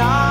and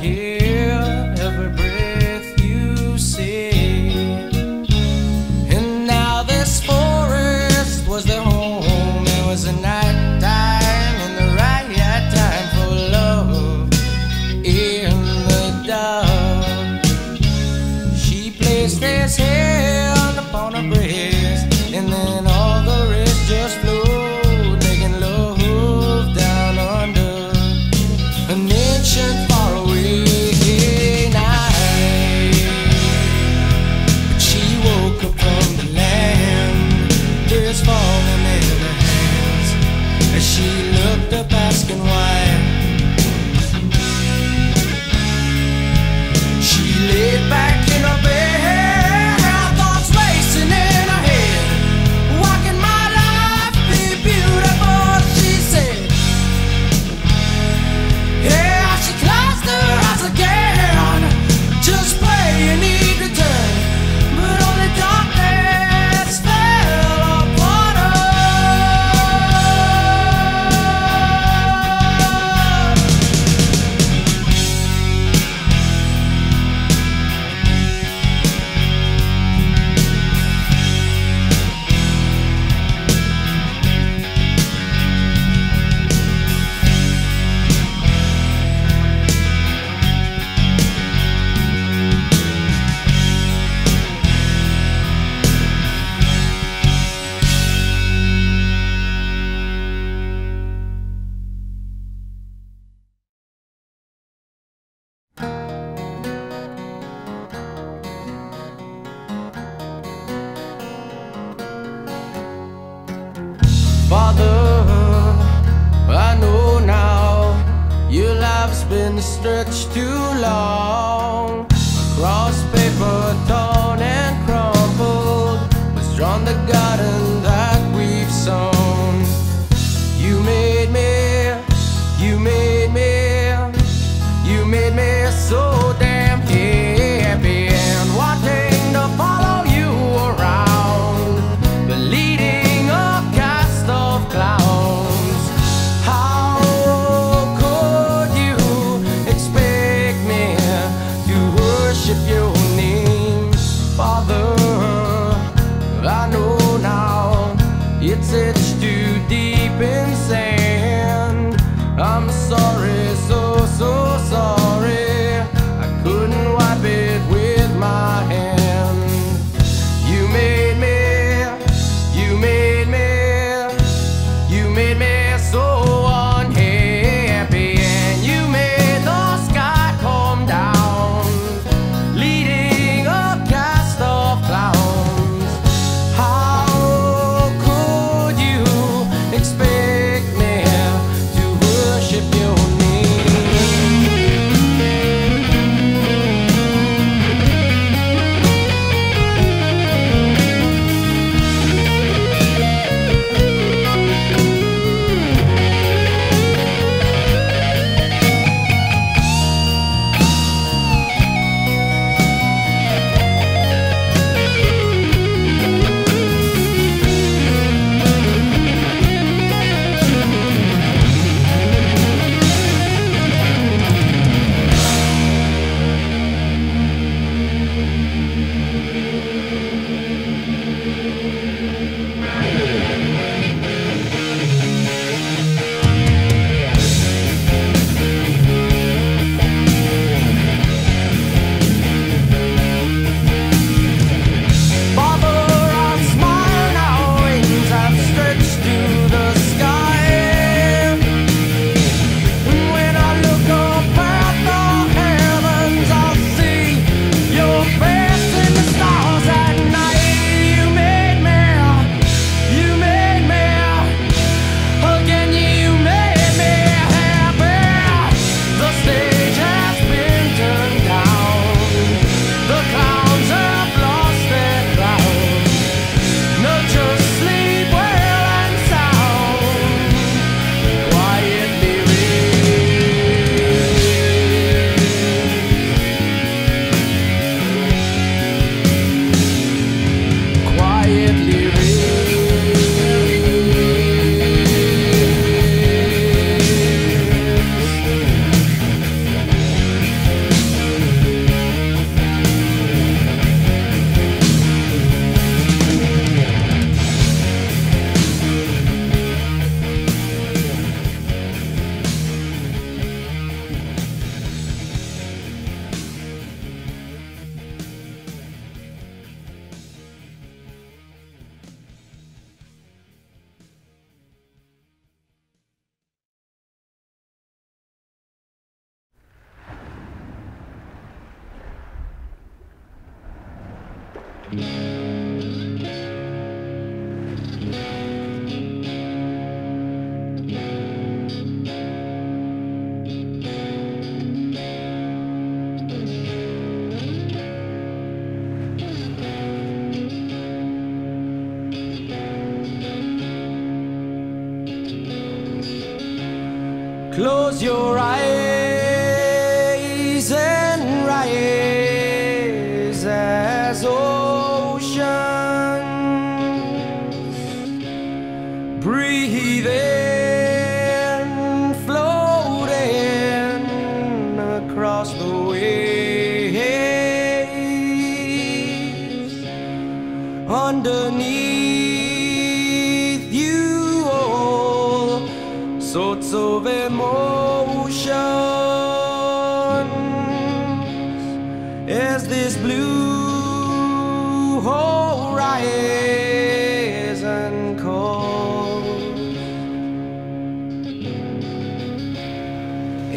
I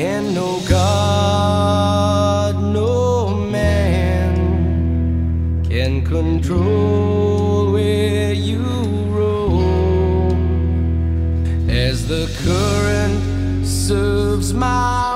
and no God, no man can control where you roam. As the current serves my